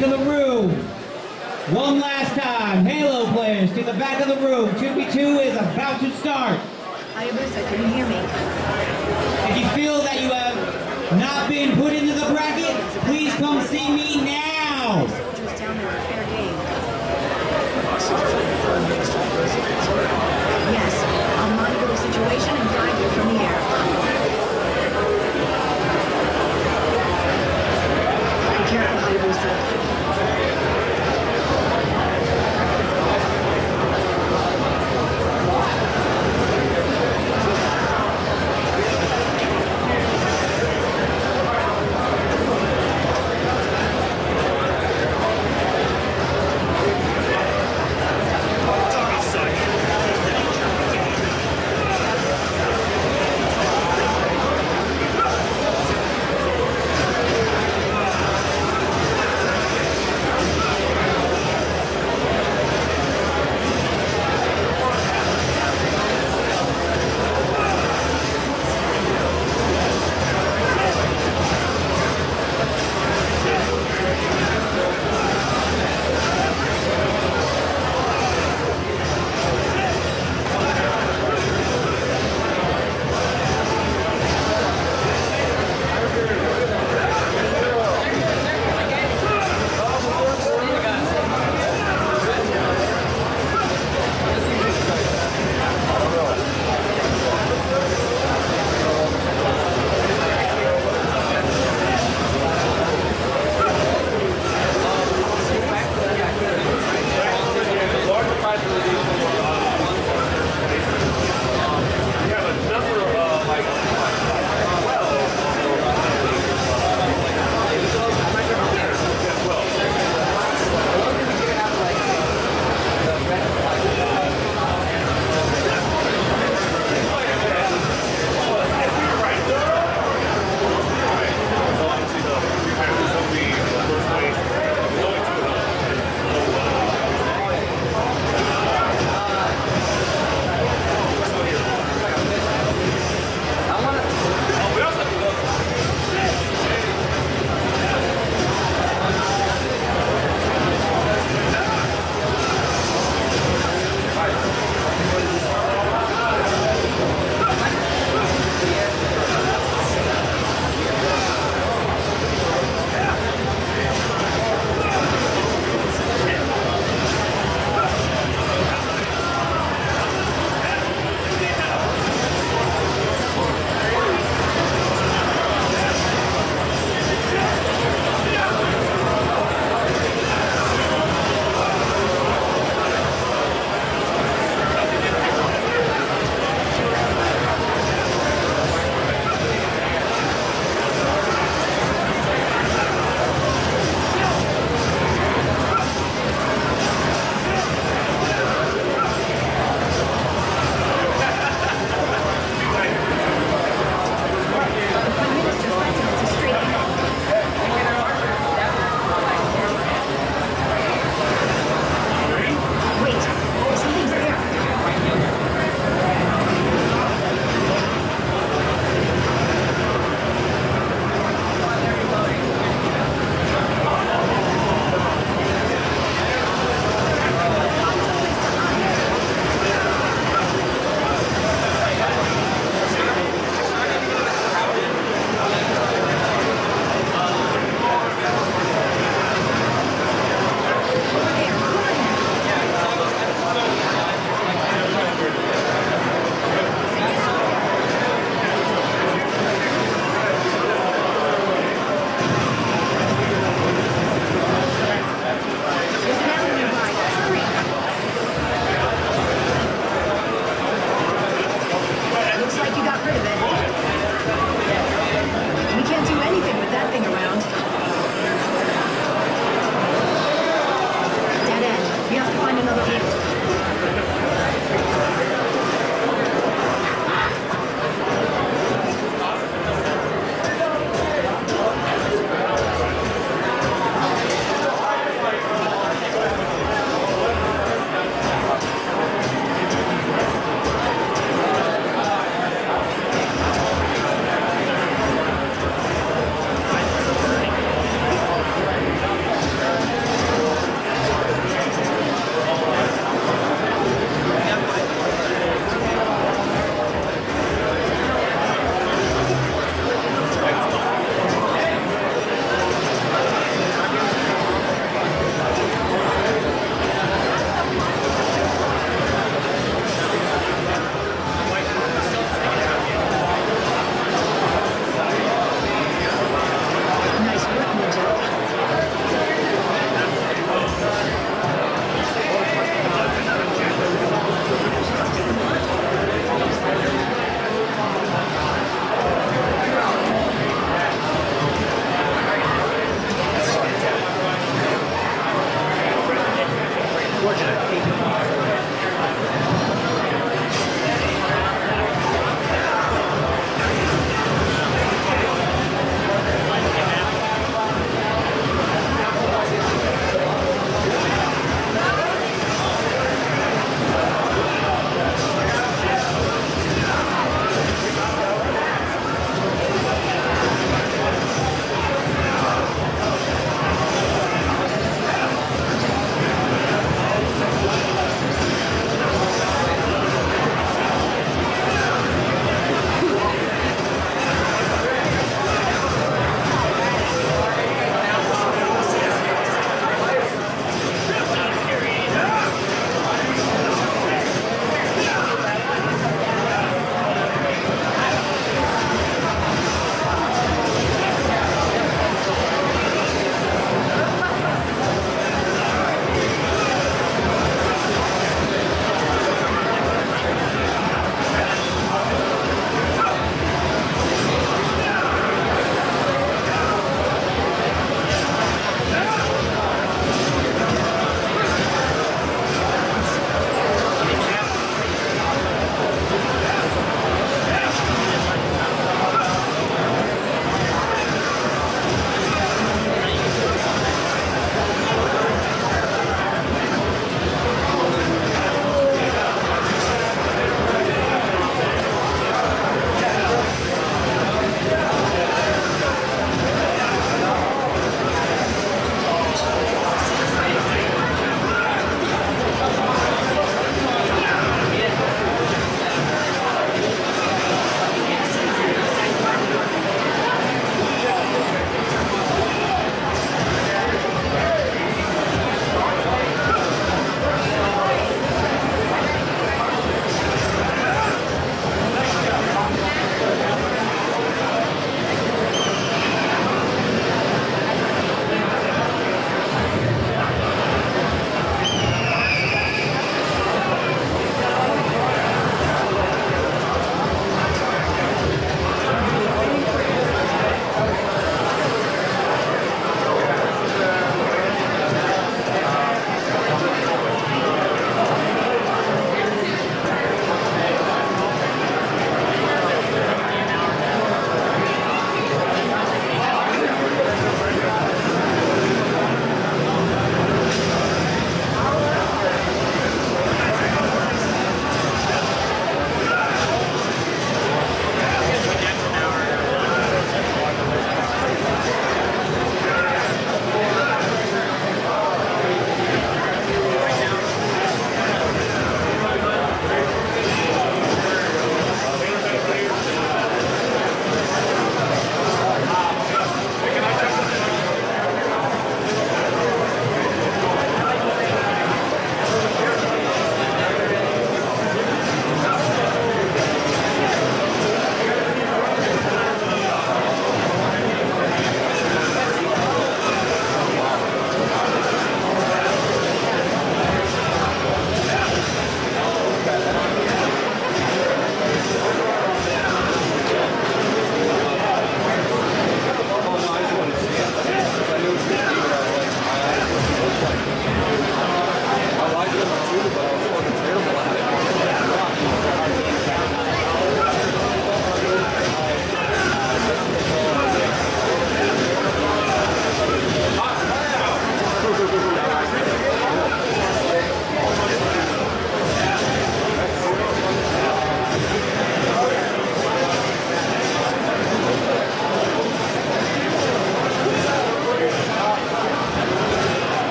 back of the room. One last time, Halo players to the back of the room. 2v2 is about to start. Hayabusa, can you hear me? If you feel that you have not been put into the bracket, please come see me now. Yes, I'll monitor the situation and guide you from the air.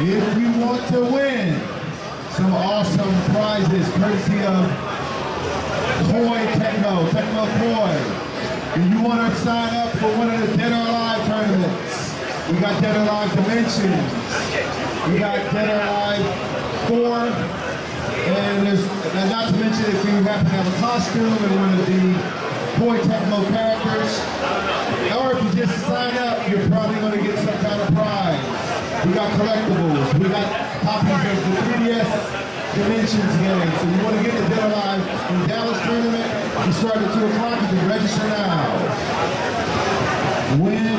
If you want to win some awesome prizes courtesy of Koei Tecmo, Tecmo Koei, and you want to sign up for one of the Dead or Alive tournaments, we got Dead or Alive Dimensions, we got Dead or Alive 4, and there's, and not to mention if you happen to have a costume and one of the Koei Tecmo characters, or if you just sign up, you're probably going to get some kind of prize. We got collectibles. We got copies of the 3DS Dimensions game. So you want to get the Dead Alive in Dallas tournament? You start at 2 o'clock. You can register now. Win